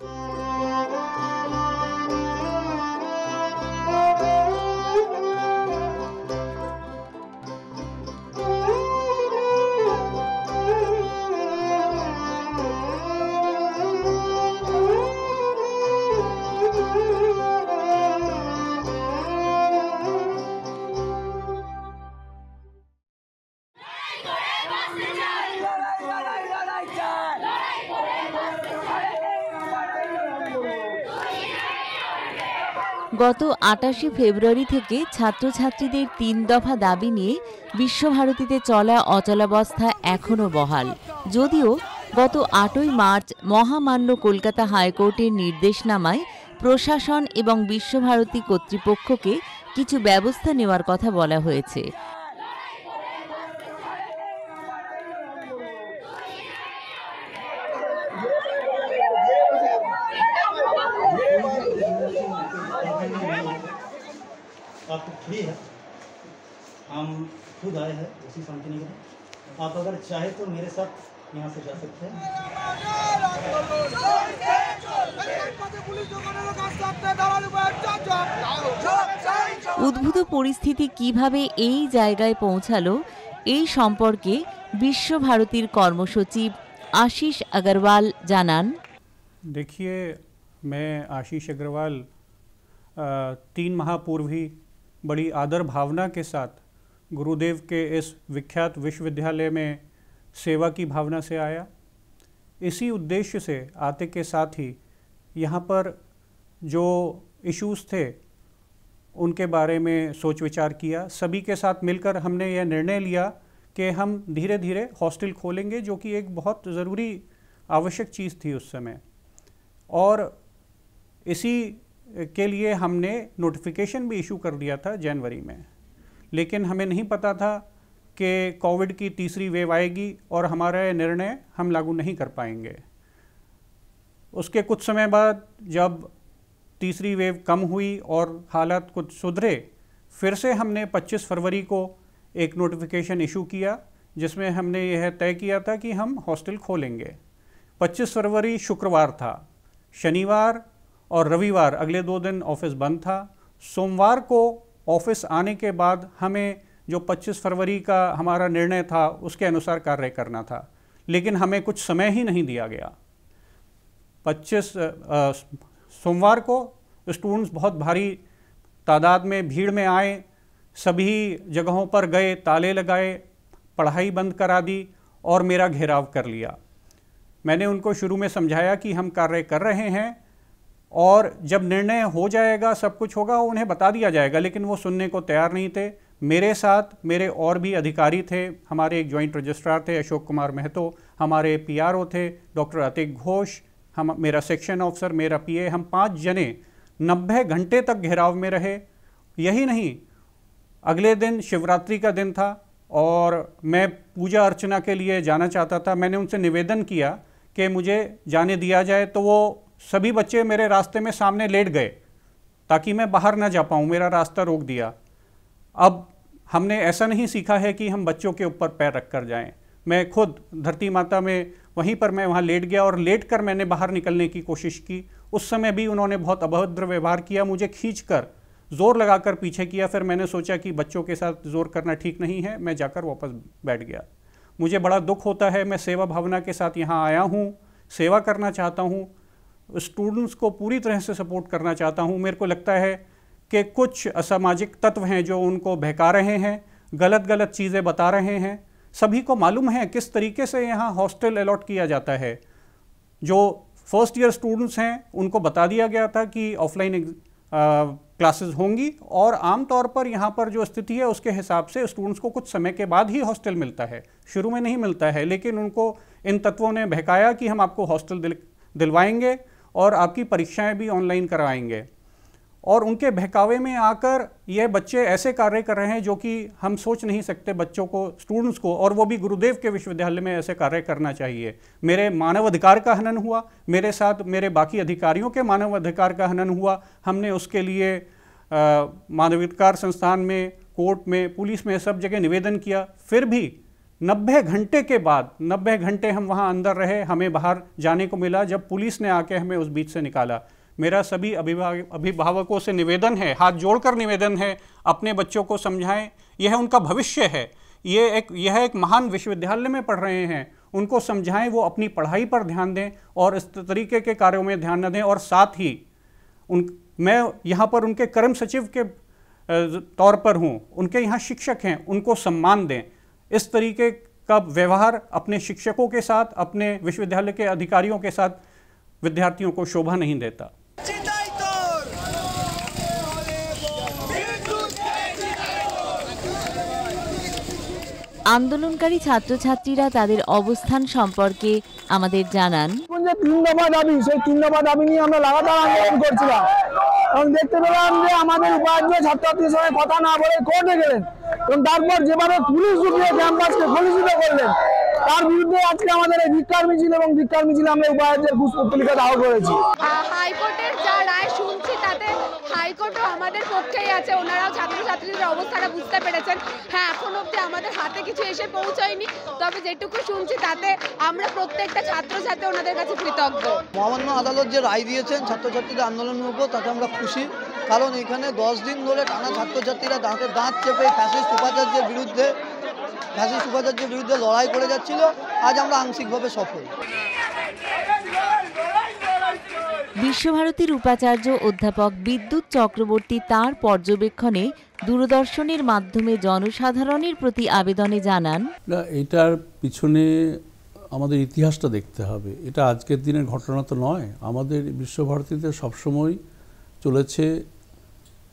oh গত আটাশে ফেব্রুয়ারি থেকে ছাত্রছাত্রীদের তিন দফা দাবি নিয়ে বিশ্বভারতীতে চলা অচলাবস্থা এখনও বহাল। যদিও গত আটই মার্চ মহামান্য কলকাতা হাইকোর্টের নির্দেশনামায় প্রশাসন এবং বিশ্বভারতী কর্তৃপক্ষকে কিছু ব্যবস্থা নেওয়ার কথা বলা হয়েছে। आप अगर चाहे तो मेरे साथ यहाँ से जा सकते हैं উদ্ভূত পরিস্থিতি কিভাবে এই জায়গায় পৌঁছালো এই সম্পর্কে বিশ্বভারতীর কর্মসচিব আশিস আগরওয়াল জানান देखिए मैं आशीष अग्रवाल अ, तीन माह पूर्व ही बड़ी आदर भावना के साथ गुरुदेव के इस विख्यात विश्वविद्यालय में सेवा की भावना से आया। इसी उद्देश्य से आते के साथ ही यहाँ पर जो इश्यूज़ थे, उनके बारे में सोच विचार किया। सभी के साथ मिलकर हमने यह निर्णय लिया कि हम धीरे धीरे हॉस्टल खोलेंगे, जो कि एक बहुत ज़रूरी आवश्यक चीज़ थी उस समय। और इसी के लिए हमने नोटिफिकेशन भी इशू कर दिया था जनवरी में। लेकिन हमें नहीं पता था कि कोविड की तीसरी वेव आएगी और हमारा निर्णय हम लागू नहीं कर पाएँगे। उसके कुछ समय बाद जब तीसरी वेव कम हुई और हालात कुछ सुधरे, फिर से हमने 25 फरवरी को एक नोटिफिकेशन इशू किया, जिसमें हमने यह तय किया था कि हम हॉस्टल खोलेंगे। 25 फरवरी शुक्रवार था। शनिवार और रविवार, अगले दो दिन ऑफ़िस बंद था। सोमवार को ऑफ़िस आने के बाद हमें जो 25 फरवरी का हमारा निर्णय था, उसके अनुसार कार्य करना था। लेकिन हमें कुछ समय ही नहीं दिया गया। 25 सोमवार को स्टूडेंट्स बहुत भारी तादाद में, भीड़ में आए, सभी जगहों पर गए, ताले लगाए, पढ़ाई बंद करा दी और मेरा घेराव कर लिया। मैंने उनको शुरू में समझाया कि हम कार्य कर रहे हैं और जब निर्णय हो जाएगा, सब कुछ होगा, उन्हें बता दिया जाएगा, लेकिन वो सुनने को तैयार नहीं थे। मेरे साथ मेरे और भी अधिकारी थे, हमारे एक जॉइंट रजिस्ट्रार थे, अशोक कुमार महतो, हमारे पीआरओ थे, डॉक्टर अतिक घोष, हम, मेरा सेक्शन ऑफिसर मेरा पीए हम पाँच जने नब्बे घंटे तक घेराव में रहे। यही नहीं, अगले दिन, शिवरात्रि का दिन था और मैं पूजा अर्चना के लिए जाना चाहता था। मैंने उनसे निवेदन किया कि मुझे जाने दिया जाए तो वो सभी बच्चे मेरे रास्ते में सामने लेट गए ताकि मैं बाहर ना जा पाऊँ, मेरा रास्ता रोक दिया। अब हमने ऐसा नहीं सीखा है कि हम बच्चों के ऊपर पैर रख कर जाएँ। मैं खुद धरती माता में, वहीं पर मैं वहाँ लेट गया और लेट कर मैंने बाहर निकलने की कोशिश की। उस समय भी उन्होंने बहुत अभद्र व्यवहार किया, मुझे खींच कर ज़ोर लगाकर पीछे किया। फिर मैंने सोचा कि बच्चों के साथ ज़ोर करना ठीक नहीं है, मैं जाकर वापस बैठ गया। मुझे बड़ा दुख होता है, मैं सेवा भावना के साथ यहाँ आया हूँ, सेवा करना चाहता हूँ। स्टूडेंट्स को पूरी तरह से सपोर्ट करना चाहता हूँ। मेरे को लगता है कि कुछ असामाजिक तत्व हैं जो उनको बहका रहे हैं गलत गलत चीज़ें बता रहे हैं। सभी को मालूम है किस तरीके से यहाँ हॉस्टल अलॉट किया जाता है। जो फ़र्स्ट ईयर स्टूडेंट्स हैं, उनको बता दिया गया था कि ऑफलाइन क्लासेस होंगी और आम तौर पर यहाँ पर जो स्थिति है, उसके हिसाब से स्टूडेंट्स को कुछ समय के बाद ही हॉस्टल मिलता है। शुरू में नहीं मिलता है, लेकिन उनको इन तत्वों ने बहकाया कि हम आपको हॉस्टल दिल दिलवाएँगे। और आपकी परीक्षाएँ भी ऑनलाइन करवाएँगे। और उनके बहकावे में आकर ये बच्चे ऐसे कार्य कर रहे हैं जो कि हम सोच नहीं सकते बच्चों को स्टूडेंट्स को, और वो भी गुरुदेव के विश्वविद्यालय में ऐसे कार्य करना चाहिए। मेरे मानव अधिकार का हनन हुआ, मेरे साथ मेरे बाकी अधिकारियों के मानव अधिकार का हनन हुआ। हमने उसके लिए मानवाधिकार संस्थान में, कोर्ट में, पुलिस में सब जगह निवेदन किया। फिर भी नब्बे घंटे के बाद, नब्बे घंटे हम वहाँ अंदर रहे, हमें बाहर जाने को मिला, जब पुलिस ने आके हमें उस बीच से निकाला। मेरा सभी अभिभावक अभिभावकों से निवेदन है, हाथ जोड़कर निवेदन है, अपने बच्चों को समझाएँ, यह उनका भविष्य है। ये एक, यह एक महान विश्वविद्यालय में पढ़ रहे हैं। उनको समझाएँ, वो अपनी पढ़ाई पर ध्यान दें और इस तरीके के कार्यों में ध्यान न दें और साथ ही उन, मैं यहाँ पर उनके कर्म सचिव के तौर पर हूँ, उनके यहाँ शिक्षक हैं, उनको सम्मान दें। इस तरीके का व्यवहार अपने शिक्षकों के साथ अपने विश्वविद्यालय के अधिकारियों के साथ विद्यार्थियों को शोभा नहीं देता চিন্তাই তোর আন্দোলনকারী ছাত্রছাত্রীরা তাদের অবস্থান সম্পর্কে আমাদের জানান এখন যে তিন দফা দাবি সেই তিন দফা দাবি নিয়ে আমরা লাগাতার আন্দোলন করছিলাম এবং দেখতে পেলাম যে আমাদের উপাচার্য ছাত্রছাত্রীর সঙ্গে কথা না বলে কোর্টে গেলেন এবং তারপর যেভাবে পুলিশ ঢুকিয়ে ক্যাম্পাসকে কলুষিত করলেন তার বিরুদ্ধে আজকে আমাদের এই ভিক্ষার মিছিল এবং ভিক্ষার মিছিলে আমরা উপাচার্যের পুষ্পতলিকা দাহ করেছি। হাইকোর্টের যা রায় শুনছি তাতে হাইকোর্টও আমাদের পক্ষেই আছে। ওনারাও ছাত্রছাত্রীদের অবস্থাটা বুঝতে পেরেছেন। হ্যাঁ এখন অবধি আমাদের হাতে কিছু এসে পৌঁছয়নি। তবে যেটুকু শুনছি তাতে আমরা প্রত্যেকটা ছাত্রছাত্রী ওনাদের কাছে কৃতজ্ঞ। মহামান্য আদালত যে রায় দিয়েছেন ছাত্রছাত্রীদের আন্দোলনের উপর তাতে আমরা খুশি। কারণ এখানে দশ দিন ধরে টানা ছাত্রছাত্রীরা দাঁতে দাঁত চেপে ফ্যাসিস্ট উপাচার্যের বিরুদ্ধে ফ্যাসিস্ট উপাচার্যের বিরুদ্ধে লড়াই করে যাচ্ছিল। আজ আমরা আংশিকভাবে সফল। বিশ্বভারতীর উপাচার্য অধ্যাপক বিদ্যুৎ চক্রবর্তী তার পর্যবেক্ষণে দূরদর্শনের মাধ্যমে জনসাধারণের প্রতি আবেদনে জানান না এটার পিছনে আমাদের ইতিহাসটা দেখতে হবে। এটা আজকের দিনের ঘটনা তো নয়। আমাদের বিশ্বভারতীতে সবসময় চলেছে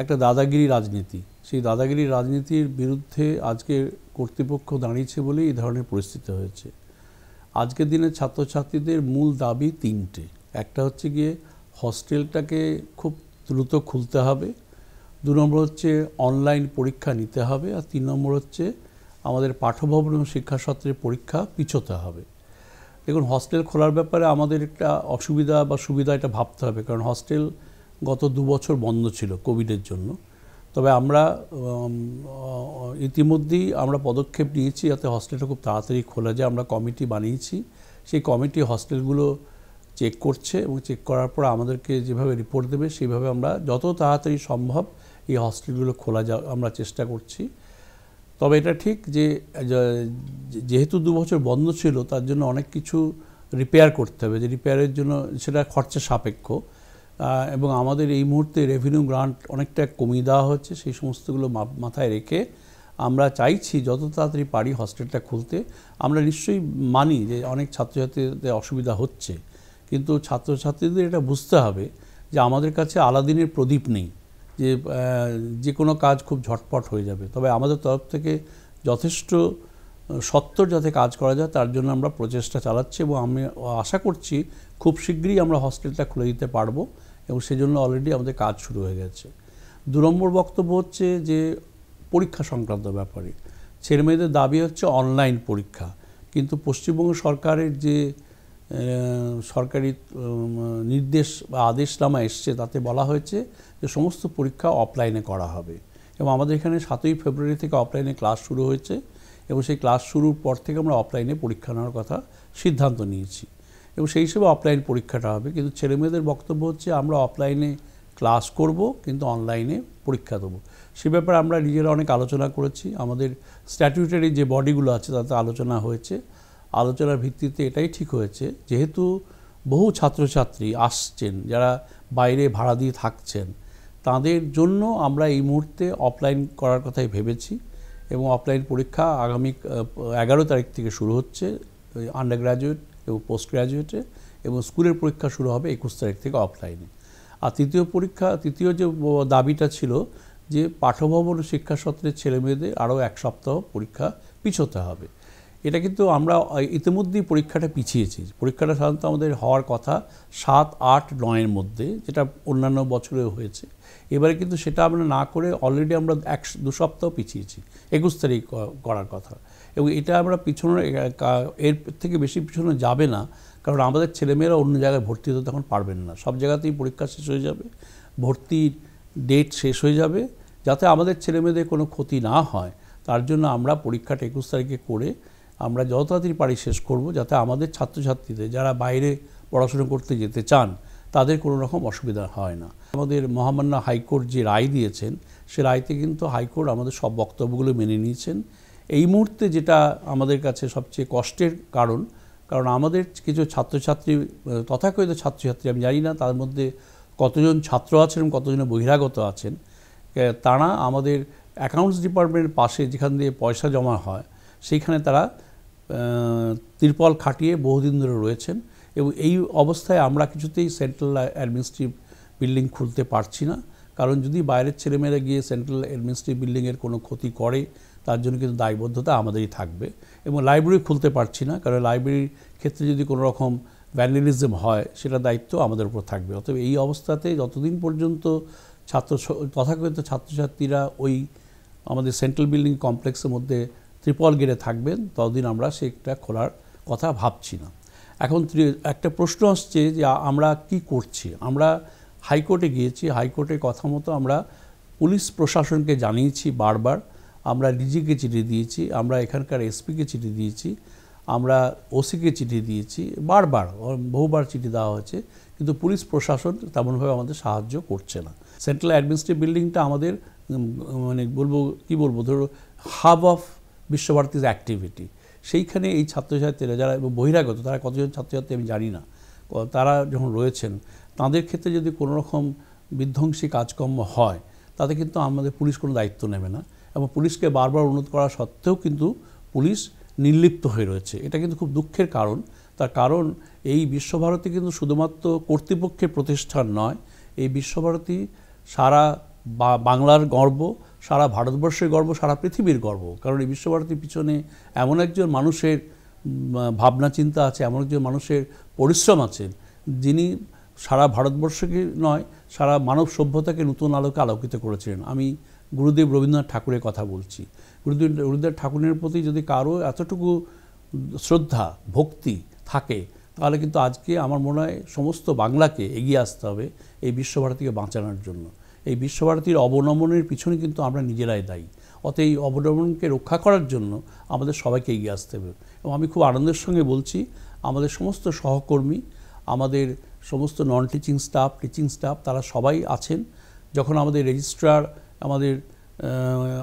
একটা দাদাগিরি রাজনীতি। সেই দাদাগিরি রাজনীতির বিরুদ্ধে আজকে কর্তৃপক্ষ দাঁড়িয়েছে বলেই এই ধরনের পরিস্থিতি হয়েছে। আজকের দিনে ছাত্রছাত্রীদের মূল দাবি তিনটে। একটা হচ্ছে গিয়ে হস্টেলটাকে খুব দ্রুত খুলতে হবে। দু নম্বর হচ্ছে অনলাইন পরীক্ষা নিতে হবে আর তিন নম্বর হচ্ছে আমাদের পাঠভবন ও শিক্ষাসত্রের পরীক্ষা পিছোতে হবে। দেখুন, হস্টেল খোলার ব্যাপারে আমাদের একটা অসুবিধা বা সুবিধা এটা ভাবতে হবে। কারণ হস্টেল গত দু বছর বন্ধ ছিল কোভিডের জন্য। তবে আমরা ইতিমধ্যেই আমরা পদক্ষেপ নিয়েছি যাতে হস্টেলটা খুব তাড়াতাড়ি খোলা যায়। আমরা কমিটি বানিয়েছি। সেই কমিটি হস্টেলগুলো চেক করছে এবং চেক করার পর আমাদেরকে যেভাবে রিপোর্ট দেবে, সেইভাবে আমরা যত তাড়াতাড়ি সম্ভব এই হস্টেলগুলো খোলা যা আমরা চেষ্টা করছি। তবে এটা ঠিক যে যেহেতু দু বছর বন্ধ ছিল, তার জন্য অনেক কিছু রিপেয়ার করতে হবে। যে রিপেয়ারের জন্য সেটা খরচা সাপেক্ষ। এবং আমাদের এই মুহূর্তে রেভিনিউ গ্রান্ট অনেকটা কমিয়ে দেওয়া হচ্ছে সেই সমস্তগুলো মাথায় রেখে আমরা চাইছি যত তাড়াতাড়ি পারি হস্টেলটা খুলতে। আমরা নিশ্চয়ই মানি যে অনেক ছাত্রছাত্রীদের অসুবিধা হচ্ছে কিন্তু ছাত্রছাত্রীদের এটা বুঝতে হবে যে আমাদের কাছে আলাদিনের প্রদীপ নেই যে যে কোনো কাজ খুব ঝটপট হয়ে যাবে। তবে আমাদের তরফ থেকে যথেষ্ট আহ, সত্বর যাতে কাজ করা যায় তার জন্য আমরা প্রচেষ্টা চালাচ্ছি এবং আমি আশা করছি খুব শীঘ্রই আমরা হস্টেলটা খুলে দিতে পারব। এবং সেজন্য অলরেডি আমাদের কাজ শুরু হয়ে গেছে। দু নম্বর বক্তব্য হচ্ছে যে পরীক্ষা সংক্রান্ত ব্যাপারে। ছেলে মেয়েদের দাবি হচ্ছে অনলাইন পরীক্ষা। কিন্তু পশ্চিমবঙ্গ সরকারের যে সরকারি নির্দেশ বা আদেশনামা এসছে, তাতে বলা হয়েছে যে সমস্ত পরীক্ষা অফলাইনে করা হবে। এবং আমাদের এখানে সাতই ফেব্রুয়ারি থেকে অফলাইনে ক্লাস শুরু হয়েছে এবং সেই ক্লাস শুরুর পর থেকে আমরা অফলাইনে পরীক্ষা নেওয়ার কথা সিদ্ধান্ত নিয়েছি। এবং সেই হিসেবে অফলাইন পরীক্ষাটা হবে। কিন্তু ছেলেমেয়েদের বক্তব্য হচ্ছে, আমরা অফলাইনে ক্লাস করব, কিন্তু অনলাইনে পরীক্ষা দেবো। সে ব্যাপারে আমরা নিজেরা অনেক আলোচনা করেছি। আমাদের স্ট্যাটিউটারি যে বডিগুলো আছে, তাতে আলোচনা হয়েছে। আলোচনার ভিত্তিতে এটাই ঠিক হয়েছে। যেহেতু বহু ছাত্রছাত্রী আসছেন, যারা বাইরে ভাড়া দিয়ে থাকছেন, তাদের জন্য আমরা এই মুহূর্তে অফলাইন করার কথাই ভেবেছি এবং অফলাইন পরীক্ষা আগামী এগারো তারিখ থেকে শুরু হচ্ছে আন্ডার গ্র্যাজুয়েট এবং পোস্ট গ্র্যাজুয়েটে এবং স্কুলের পরীক্ষা শুরু হবে একুশ তারিখ থেকে অফলাইনে আর তৃতীয় পরীক্ষা, তৃতীয় যে দাবিটা ছিল যে পাঠভবন শিক্ষা সত্রের ছেলেমেয়েদের আরও এক সপ্তাহ পরীক্ষা পিছোতে হবে। এটা কিন্তু আমরা ইতিমধ্যেই পরীক্ষাটা পিছিয়েছি। পরীক্ষাটা সাধারণত আমাদের হওয়ার কথা সাত, আট, নয়ের মধ্যে, যেটা অন্যান্য বছরেও হয়েছে। এবারে কিন্তু সেটা আমরা না করে অলরেডি আমরা এক, দু সপ্তাহ পিছিয়েছি, একুশ তারিখ করার কথা। এবং এটা আমরা পিছনে এর থেকে বেশি পিছনে যাবে না। কারণ আমাদের ছেলেমেয়েরা অন্য জায়গায় ভর্তি হতে তখন পারবেন না। সব জায়গাতেই পরীক্ষা শেষ হয়ে যাবে, ভর্তির ডেট শেষ হয়ে যাবে, যাতে আমাদের ছেলেমেয়েদের কোনো ক্ষতি না হয়। তার জন্য আমরা পরীক্ষাটা একুশ তারিখে করে আমরা যত তাড়াতাড়ি পারি শেষ করব, যাতে আমাদের ছাত্রছাত্রীদের যারা বাইরে পড়াশোনা করতে যেতে চান, তাদের কোনো রকম অসুবিধা হয় না। আমাদের মহামান্য হাইকোর্ট যে রায় দিয়েছেন, সে রায়তে কিন্তু হাইকোর্ট আমাদের সব বক্তব্যগুলো মেনে নিয়েছেন। এই মুহূর্তে যেটা আমাদের কাছে সবচেয়ে কষ্টের কারণ কারণ আমাদের কিছু ছাত্রছাত্রী, তথাকথিত ছাত্রছাত্রী, আমি জানি না তার মধ্যে কতজন ছাত্র আছেন এবং কতজন বহিরাগত আছেন তারা আমাদের অ্যাকাউন্টস ডিপার্টমেন্টের পাশে যেখান দিয়ে পয়সা জমা হয়, সেইখানে তারা তিরপল খাটিয়ে বহুদিন ধরে রয়েছেন এবং এই অবস্থায় আমরা কিছুতেই সেন্ট্রাল অ্যাডমিনিস্ট্রেটিভ বিল্ডিং খুলতে পারছি না। কারণ যদি বাইরের ছেলেমেয়েরা গিয়ে সেন্ট্রাল অ্যাডমিনিস্ট্রেটিভ বিল্ডিংয়ের কোনো ক্ষতি করে তার জন্য কিন্তু দায়বদ্ধতা আমাদেরই থাকবে। এবং লাইব্রেরি খুলতে পারছি না, কারণ লাইব্রেরির ক্ষেত্রে যদি কোনো রকম ভ্যান্ডালিজম হয়, সেটা দায়িত্ব আমাদের উপর থাকবে। অতএব এই অবস্থাতে যতদিন পর্যন্ত ছাত্র তথাকথিত ছাত্রছাত্রীরা ওই আমাদের সেন্ট্রাল বিল্ডিং কমপ্লেক্সের মধ্যে ত্রিপল গেড়ে থাকবেন, ততদিন আমরা সেটা খোলার কথা ভাবছি না। এখন একটা প্রশ্ন আসছে যে আমরা কি করছি? আমরা হাইকোর্টে গিয়েছি, হাইকোর্টের কথা মতো আমরা পুলিশ প্রশাসনকে জানিয়েছি বারবার আমরা ডিজিকে চিঠি দিয়েছি, আমরা এখানকার এসপিকে চিঠি দিয়েছি, আমরা ওসিকে চিঠি দিয়েছি, বারবার, বহুবার চিঠি দেওয়া হয়েছে, কিন্তু পুলিশ প্রশাসন তেমনভাবে আমাদের সাহায্য করছে না। সেন্ট্রাল অ্যাডমিনিস্ট্রেটিভ বিল্ডিংটা আমাদের মানে বলব, কি বলব, ধরো, হাব অফ বিশ্বভারতীর অ্যাক্টিভিটি। সেইখানে এই ছাত্রছাত্রীরা যারা বহিরাগত, তারা কতজন ছাত্রছাত্রী আমি জানি না। তারা যখন রয়েছেন, তাদের ক্ষেত্রে যদি কোনো রকম বিধ্বংসী কাজকর্ম হয়, তাতে কিন্তু আমাদের পুলিশ কোনো দায়িত্ব নেবে না। এবং পুলিশকে বারবার অনুরোধ করা সত্ত্বেও কিন্তু পুলিশ নির্লিপ্ত হয়ে রয়েছে। এটা কিন্তু খুব দুঃখের কারণ। তার কারণ, এই বিশ্বভারতী কিন্তু শুধুমাত্র কর্তৃপক্ষের প্রতিষ্ঠান নয়, এই বিশ্বভারতী সারা বাংলার গর্ব, সারা ভারতবর্ষের গর্ব, সারা পৃথিবীর গর্ব। কারণ এই বিশ্বভারতীর পিছনে এমন একজন মানুষের ভাবনা চিন্তা আছে, এমন একজন মানুষের পরিশ্রম আছে, যিনি সারা ভারতবর্ষকে নয়, সারা মানব সভ্যতাকে নতুন আলোকে আলোকিত করেছিলেন। আমি গুরুদেব রবীন্দ্রনাথ ঠাকুরের কথা বলছি। গুরুদেব রবীন্দ্রনাথ ঠাকুরের প্রতি যদি কারও এতটুকু শ্রদ্ধা, ভক্তি থাকে, তাহলে কিন্তু আজকে আমার মনে হয় সমস্ত বাংলাকে এগিয়ে আসতে হবে এই বিশ্বভারতীকে বাঁচানোর জন্য। এই বিশ্বভারতীর অবনমনের পিছনে কিন্তু আমরা নিজেরাই দায়ী। অতএব এই অবনমনকে রক্ষা করার জন্য আমাদের সবাইকে এগিয়ে আসতে হবে। এবং আমি খুব আনন্দের সঙ্গে বলছি, আমাদের সমস্ত সহকর্মী, আমাদের সমস্ত non teaching staff teaching staff তারা সবাই আছেন। যখন আমাদের রেজিস্ট্রার আমাদের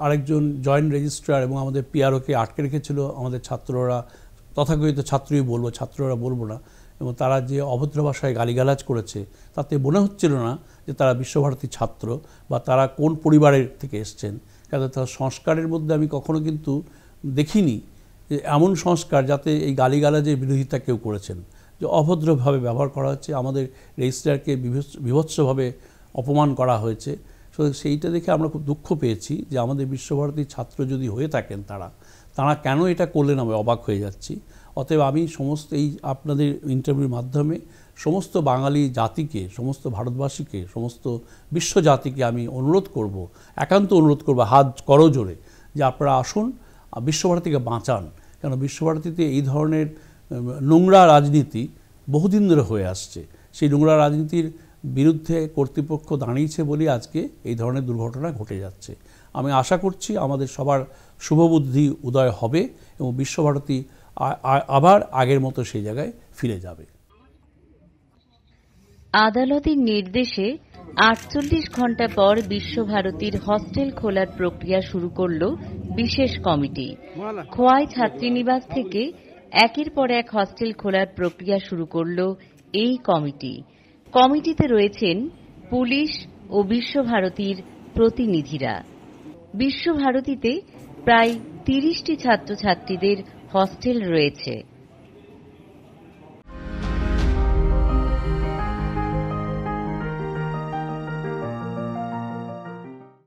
আরেকজন জয়েন্ট রেজিস্ট্রার এবং আমাদের পিআরওকে আটকে রেখেছিল। আমাদের ছাত্ররা, তথাকথিত ছাত্রই বলব, ছাত্ররা বলব না। এবং তারা যে অভদ্র ভাষায় গালিগালাজ করেছে, তাতে মনে হচ্ছিল না যে তারা বিশ্বভারতী ছাত্র বা তারা কোন পরিবারের থেকে এসছেন। কারণ তার সংস্কারের মধ্যে আমি কখনো কিন্তু দেখিনি যে এমন সংস্কার যাতে এই গালিগালাজের বিরোধিতা কেউ করেছেন। যে অভদ্রভাবে ব্যবহার করা হচ্ছে, আমাদের রেজিস্ট্রারকে বিভৎস- বিভৎসভাবে অপমান করা হয়েছে। সেইটা দেখে আমরা খুব দুঃখ পেয়েছি যে আমাদের বিশ্বভারতীর ছাত্র যদি হয়ে থাকেন তারা তারা কেন এটা করলেন আমি অবাক হয়ে যাচ্ছি। অতএব আমি সমস্ত এই আপনাদের ইন্টারভিউর মাধ্যমে সমস্ত বাঙালি জাতিকে, সমস্ত ভারতবাসীকে, সমস্ত বিশ্ব জাতিকে আমি অনুরোধ করব, একান্ত অনুরোধ করব, হাত করো জোরে, যে আপনারা আসুন, বিশ্বভারতীকে বাঁচান। কেন বিশ্বভারতীতে এই ধরনের নোংরা রাজনীতি বহুদিন ধরে হয়ে আসছে। সেই নোংরা রাজনীতির বিরুদ্ধে কর্তৃপক্ষ দাঁড়িয়েছে বলেই আজকে এই ধরনের দুর্ঘটনা ঘটে যাচ্ছে। আমি আশা করছি আমাদের সবার শুভবুদ্ধি উদয় হবে এবং বিশ্বভারতী আবার আগের মতো সেই জায়গায় ফিরে যাবে। আদালতের নির্দেশে আটচল্লিশ ঘণ্টা পর বিশ্বভারতীর হস্টেল খোলার প্রক্রিয়া শুরু করল বিশেষ কমিটি। খোয়াই ছাত্রীনিবাস থেকে একের পর এক হস্টেল খোলার প্রক্রিয়া শুরু করল এই কমিটি। কমিটিতে রয়েছেন পুলিশ ও বিশ্বভারতীর প্রতিনিধিরা। বিশ্বভারতীতে প্রায় তিরিশটি ছাত্রছাত্রীদের হস্টেল রয়েছে।